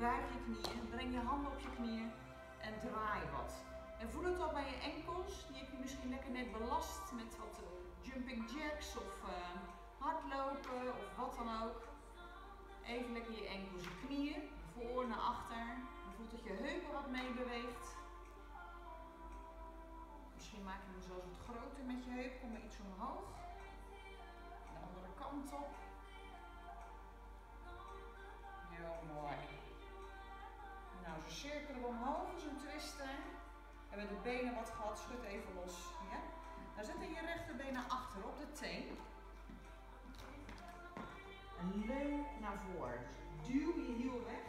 buig je knieën, breng je handen op je knieën en draai wat. En voel het al bij je enkels. Die heb je misschien lekker net belast met wat eh, jumping jacks of eh, hardlopen of wat dan ook. Even lekker je enkels, je knieën, voor naar achter. Je voelt dat je heupen wat meebeweegt. Misschien maak je hem zelfs wat groter met je heup. Kom maar iets omhoog. De andere kant op. Heel mooi. Nou, zo cirkelen we omhoog, zo'n twister. Hebben de benen wat gehad, schud even los. Ja? Nou, zet je rechterbeen naar achter op de teen. En leun naar voren. Duw je hiel weg.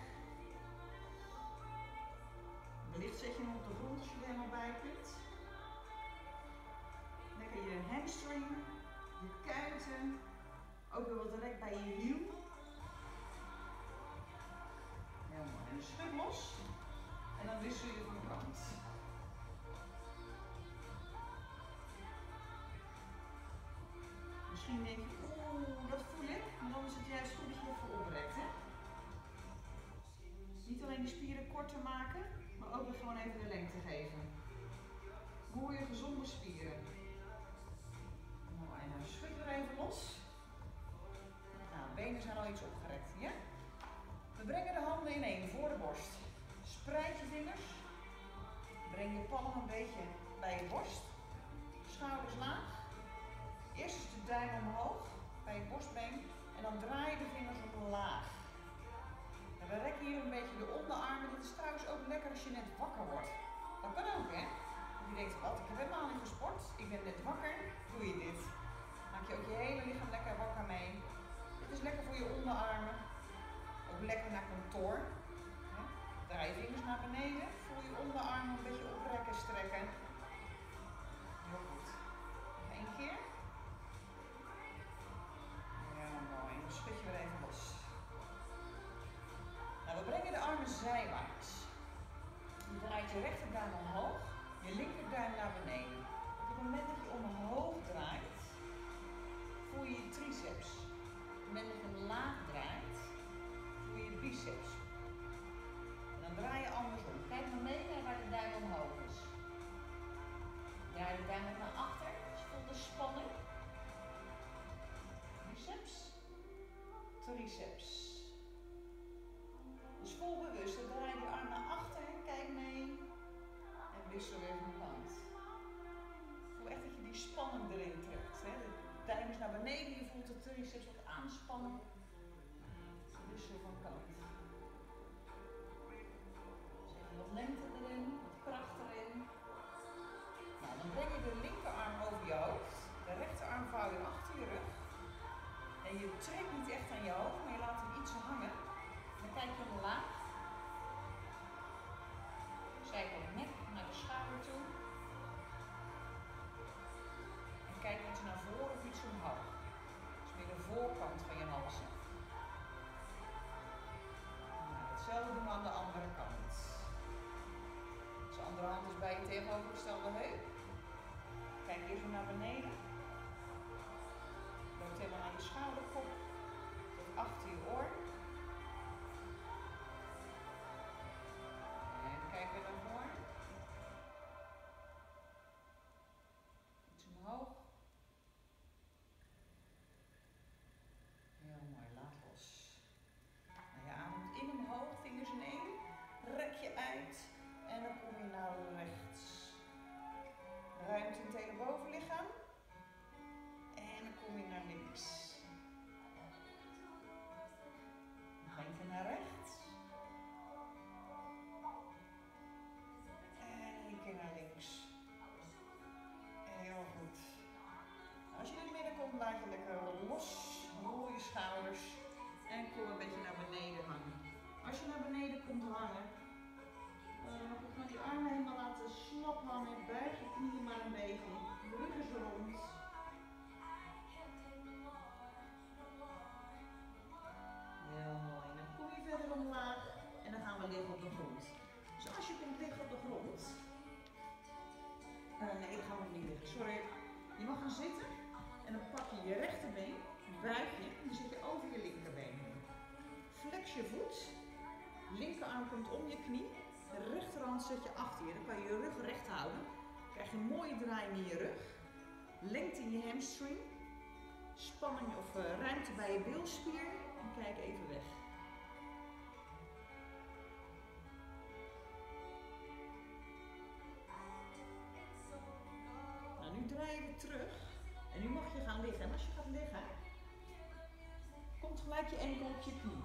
Wellicht zet je hem op de grond als je er helemaal bij kunt. Lekker je hamstring, je kuiten, ook weer wat direct bij je hiel. Heel mooi. En schud los. En dan wissel je van kant. Misschien denk je, oeh, dat voel ik. Dan is het juist goed dat je even oprekt. Hè? Niet alleen de spieren korter maken, maar ook weer gewoon even de lengte geven. Mooie, gezonde spieren. Mooi, nou schud er even los. Nou, benen zijn al iets opgerekt, ja? We brengen de handen ineen voor de borst. Spreid je vingers. Breng je palm een beetje bij je borst. Schouders laag. Eerst is de duim omhoog bij je borstbeen. En dan draai je de vingers omlaag. En we rekken hier een beetje de onderarmen. Dit is trouwens ook lekker als je net wakker wordt. Dat kan ook, hè? Of je denkt, wat, ik heb helemaal niet gesport. Ik ben net wakker. Doe je dit. Maak je ook je hele lichaam lekker wakker mee. Dit is lekker voor je onderarmen. Ook lekker naar kantoor. Draai je vingers naar beneden. Voel je onderarmen een beetje oprekken, strekken. Rechterduim omhoog, je linkerduim naar beneden. Op moment naar beneden, je voelt de triceps wat aanspannen. Wissel van kant. Dus even wat lengte erin, wat kracht erin. Nou, dan breng je de linkerarm over je hoofd. De rechterarm vouw je achter je rug. En je trekt niet echt aan je hoofd, maar je laat hem iets hangen. Dan kijk je omlaag. Zijkant nek naar de schouder toe. Voorkant van je hals. Nou, hetzelfde doen aan de andere kant. Dus de andere hand is bij je tegenovergestelde heup. Kijk weer naar beneden. Loopt helemaal naar je schouderkop. Gaan zitten en dan pak je je rechterbeen, buig je en zet je over je linkerbeen. Flex je voet, linkerarm komt om je knie, rechterhand zet je achter je. Dan kan je je rug recht houden. Krijg je een mooie draai in je rug. Lengte in je hamstring. Spanning of uh, ruimte bij je bilspier. En kijk even weg. Terug. En nu mag je gaan liggen. En als je gaat liggen, komt gelijk je enkel op je knie.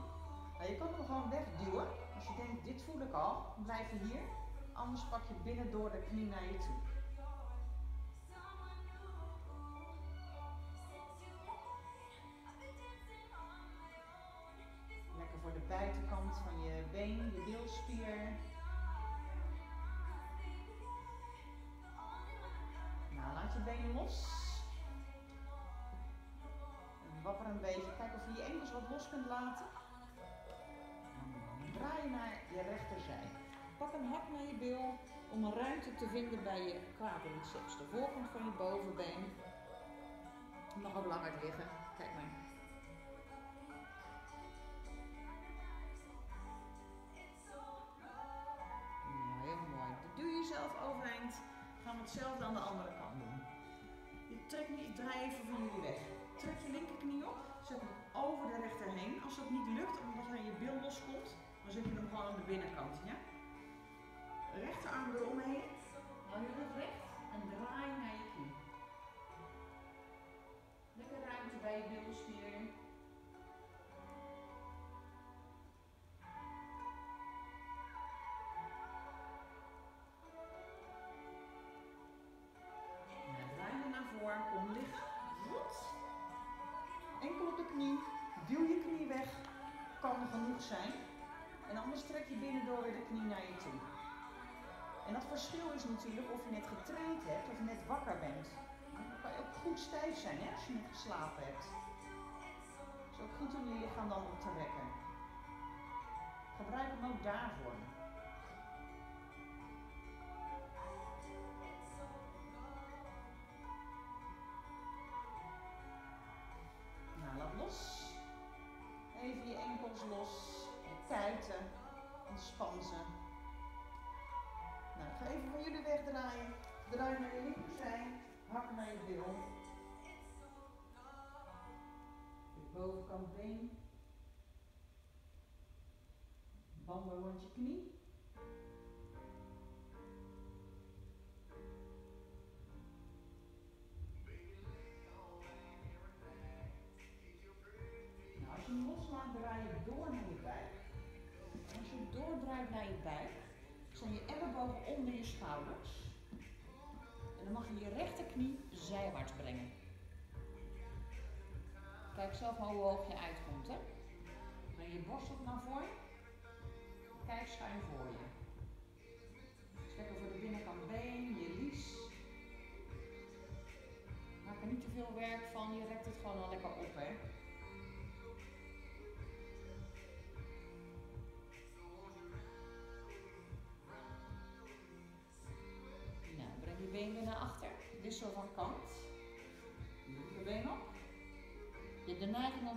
Nou, je kan hem gewoon wegduwen. Als je denkt, dit voel ik al, blijf je hier. Anders pak je binnen door de knie naar je toe. Een beetje. Kijk of je je enkels wat los kunt laten. Draai naar je rechterzij. Pak een hak naar je bil om een ruimte te vinden bij je quadriceps, de voorkant van je bovenbeen. Mag ook langer liggen. Kijk maar. Nou, heel mooi. Doe je jezelf overeind. Gaan we hetzelfde aan de andere kant doen. Je trekt niet, draai even van jullie weg. Trek je linkerknie op, zet hem over de rechter heen. Als dat niet lukt, omdat hij je bil loskomt, dan zet je hem gewoon aan de binnenkant. Ja? Rechterarm eromheen. Hou je rug recht en draai naar je knie. Lekker ruimte bij je bilspier. Duw je knie weg. Kan genoeg zijn. En anders trek je binnendoor weer de knie naar je toe. En dat verschil is natuurlijk of je net getraind hebt of net wakker bent. Dan kan ook goed stijf zijn hè, als je net geslapen hebt. Het is ook goed om je lichaam dan op te wekken. Gebruik hem ook daarvoor. Even je enkels los, kuiten, ontspan ze. Nou, ik ga even van jullie wegdraaien. Draai naar je linkerzij, hak naar je bil. Je bovenkant been. Banden rond je knie. Draai je door naar je buik. En als je doordraait naar je buik, zijn je ellebogen onder je schouders. En dan mag je je rechterknie zijwaarts brengen. Kijk zelf hoe hoog je uitkomt, hè. Breng je borst op naar voren. Kijk schuin voor je. Lekker voor de binnenkant been, je lies. Maak er niet te veel werk van, je rekt het gewoon al lekker op, hè.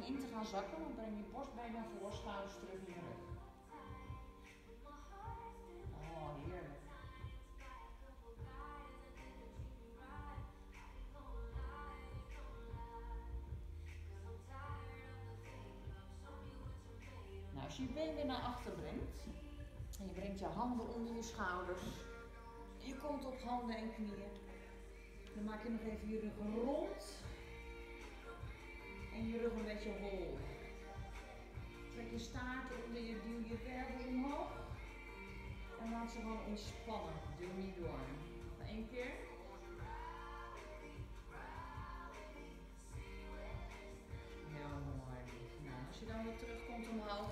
In te gaan zakken, dan breng je borstbeen naar voren, schouders terug in je rug. Oh, heerlijk. Nou, als je je been weer naar achter brengt, en je brengt je handen onder je schouders, je komt op handen en knieën, dan maak je nog even je rug rond en je rug een beetje hol. Trek je staart onder je, duw je wervel omhoog en laat ze gewoon ontspannen. Duw niet door. Nog één keer. Heel mooi. Nou, als je dan weer terugkomt omhoog,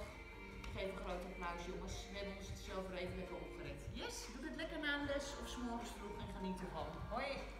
geef een groot applaus jongens. We hebben ons het zelf even lekker opgerekt. Yes, doe het lekker na een les of s'morgens vroeg en geniet ervan. Hoi!